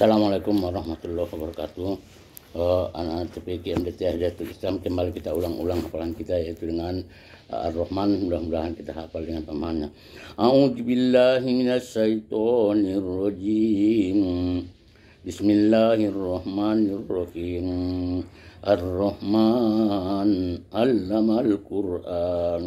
Assalamualaikum warahmatullahi wabarakatuh. Uh, anak TPK MDT Hadiatul Islam kembali kita ulang-ulang hafalan kita yaitu dengan uh, Ar-Rahman mudah-mudahan kita hafal dengan pemahamannya. A'udzubillahi minasyaitonirrajim. Bismillahirrahmanirrahim. Ar-Rahman 'allamal Qur'an.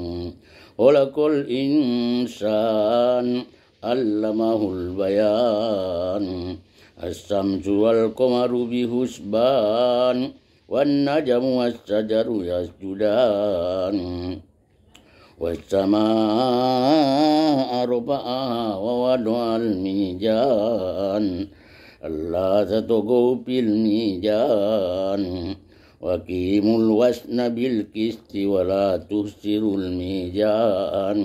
Walakul insan 'allamahul bayan. الشمس والقمر بحسبان والنجم والشجر يسجدان والسماء رفعها ووضع الميزان ألا تطغوا في الميزان وقيموا الوزن بالقسط ولا تخسروا الميزان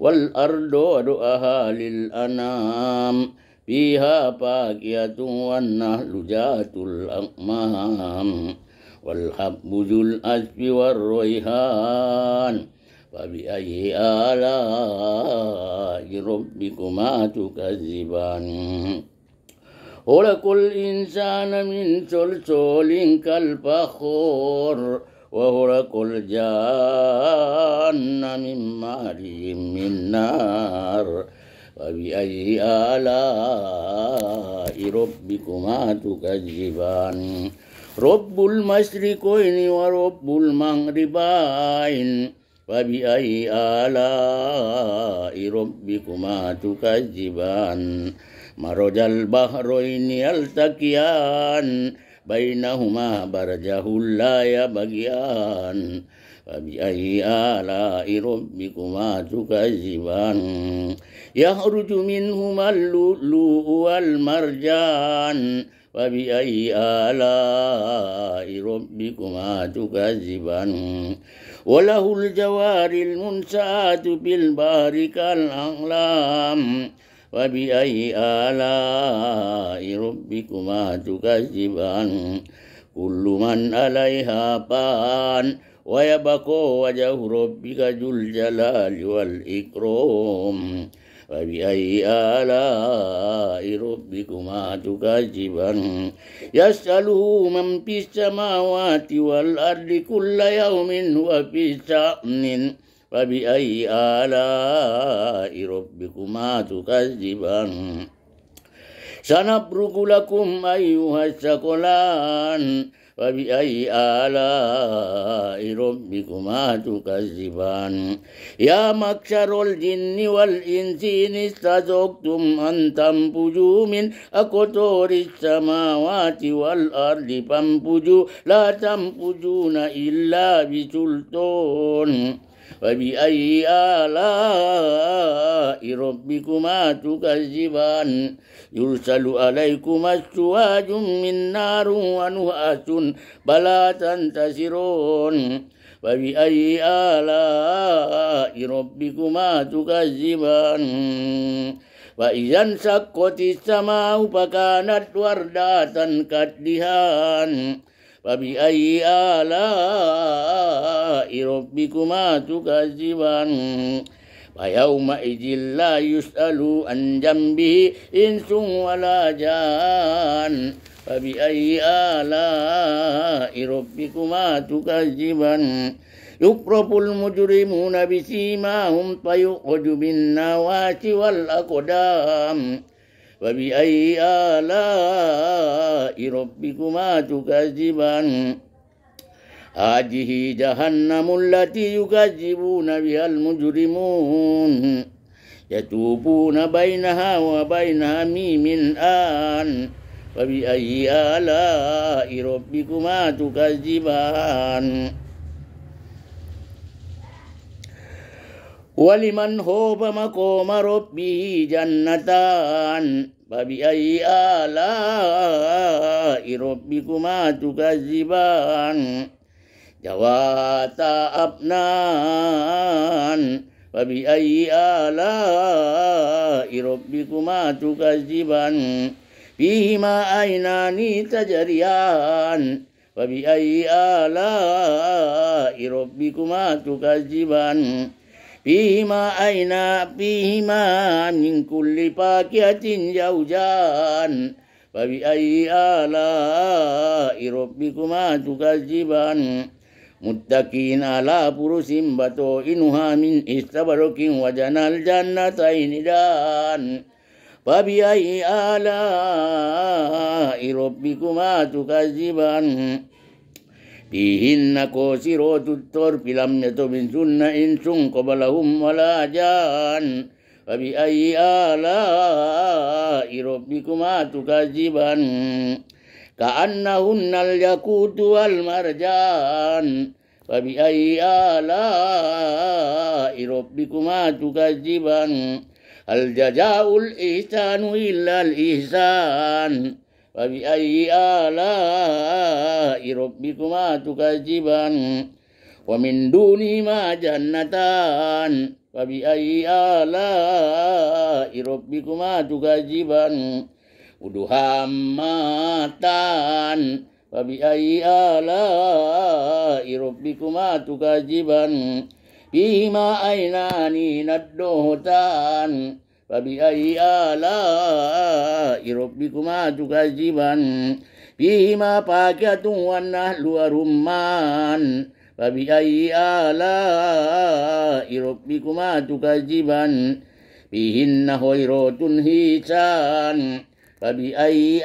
والأرض وضعها للأنام فيها فاكهة والنهل ذات الأكمام والحب ذو الأسف والريحان فبأي آلاء ربكما تكذبان؟ خلق الإنسان من صلصال كالفخور وخلق الجان من ماري من نار فبأي آلاء ربكما تكذبان؟ رب المشرقين ورب المغربين. فبأي آلاء ربكما تكذبان؟ مرج البحرين يلتقيان. بينهما برجه لا يبغيان. فبأي آلاء ربكما تكذبان؟ يخرج منهما اللؤلؤ والمرجان. فبأي آلاء ربكما تكذبان؟ وله الجوار المنسات بالبار كالأعلام وبأي آلاء ربكما تكذبان؟ كل من عليها فان. ويبقى وجه ربك ذو الجلال والإكرام. فبأي آلاء ربكما تكذبان؟ يسأله من في السماوات والأرض كل يوم هو في شأن. فبأي آلاء ربكما تكذبان؟ سنبرك لكم أيها الثقلان. فبأي آلاء ربكما تكذبان؟ يا مكشر الجن والإنس إن استزقتم أن تنفجوا من أقطار السماوات والأرض فانفجوا لا تنفجون إلا بسلطان. فبأي آلاء ربكما تكذبان يرسل عليكما السواج من نار ونهاس بلا تنتصرون فبأي آلاء ربكما تكذبان فإذا انشقت السماء فكانت وردة كالدهان فبأي آلاء ربكما تكذبان؟ فيومئذ لا يسأل عن ذنبه إنس ولا جان. فبأي آلاء ربكما تكذبان؟ يقرب المجرمون بسيماهم فيخرج بالنواسي والأقدام. فبأي آلاء ربكما تكذبان؟ هذه جهنم التي يكذبون بها المجرمون. يتوبون بينها وبين ميم آن. فبأي آلاء ربكما تكذبان؟ ولمن خوف مقام ربه جنتان فبأي آلاء ربكما تكذبان جواتا أبنان فبأي آلاء ربكما تكذبان فيهما عينان تجريان فبأي آلاء ربكما تكذبان فيهما عينا فيهما من كل فاكهة زوجان فبأي آلاء ربكما تكذبان متكين على فرس بطائنها من استبرك وجنى الجنتين دان فبأي آلاء ربكما تكذبان فيهن قاصرات الطرف لم يطمثن إنس قبلهم ولا جان. فبأي آلاء ربكما تكذبان؟ كأنهن الياقوت والمرجان. فبأي آلاء ربكما تكذبان؟ هل جزاء الإحسان إلا الإحسان؟ فبأي آلاء ربكما تكذبان ومن دونهما جنتان فبأي آلاء ربكما تكذبان ماتان فبأي آلاء ربكما تكذبان فيهما عينان ندوتان فبأي آلاء ربكما تكذبان فيهما فاكهة والنهل ورمان فبأي آلاء ربكما تكذبان فيهن خيرات هيسان فبأي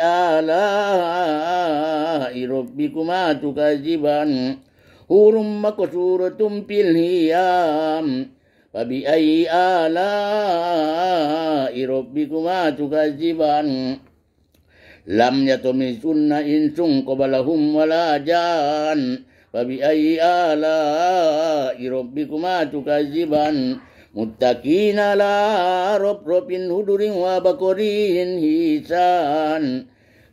آلاء ربكما تكذبان حور مكسورة في الهيام فبأي آلاء ربكما تكذبان لم يطمسن إنس قبلهم ولا جان فبأي آلاء ربكما تكذبان متكين على رب هدر وبكرين هيسان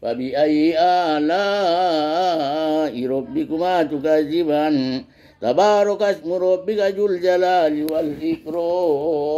فبأي آلاء ربكما تكذبان تبارك اسم ربك ذو الجلال والإكرام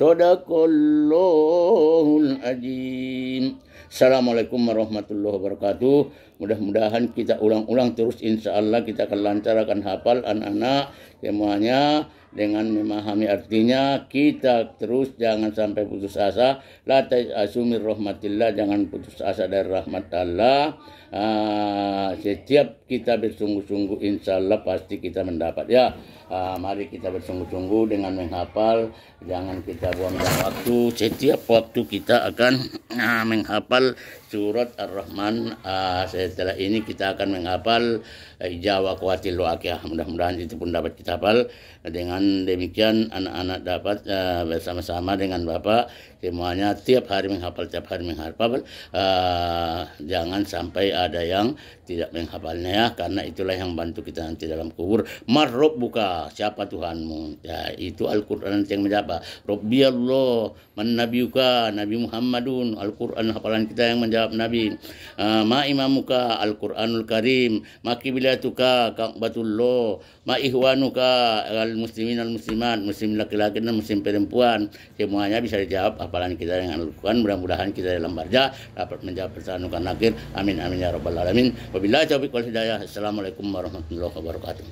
صدق الله العظيم Assalamualaikum warahmatullahi wabarakatuh. Mudah-mudahan kita ulang-ulang terus insya Allah kita akan lancar akan hafal anak-anak semuanya dengan memahami artinya kita terus jangan sampai putus asa. La asumir rahmatillah jangan putus asa dari rahmat Allah. Uh, setiap kita bersungguh-sungguh insya Allah pasti kita mendapat ya. Uh, mari kita bersungguh-sungguh dengan menghafal. Jangan kita buang waktu. Setiap waktu kita akan uh, menghafal surat Ar-Rahman. Uh, setelah ini kita akan menghafal uh, Jawa Kuatil Waqiah. Mudah-mudahan itu pun dapat kita hafal. Dengan demikian anak-anak dapat uh, bersama-sama dengan Bapak semuanya tiap hari menghafal tiap hari menghafal. Uh, jangan sampai ada yang tidak menghafalnya ya karena itulah yang bantu kita nanti dalam kubur. Marrob buka siapa Tuhanmu? Ya itu Al-Quran yang menjawab. Robbi Allah man Nabi Muhammadun. Al-Quran hafalan kita yang menjawab Nabi. Uh, ma imamuka Al-Quranul Karim. Ma kibilatuka Ka'batullah. Ma ihwanuka al-muslimin al-muslimat. Muslim laki-laki dan muslim perempuan. Semuanya bisa dijawab hafalan kita dengan Al-Quran mudah-mudahan kita dalam barja dapat menjawab pertanyaan nakir amin amin ya rabbal alamin. Wabillahi taufiq wal hidayah. Assalamualaikum warahmatullahi wabarakatuh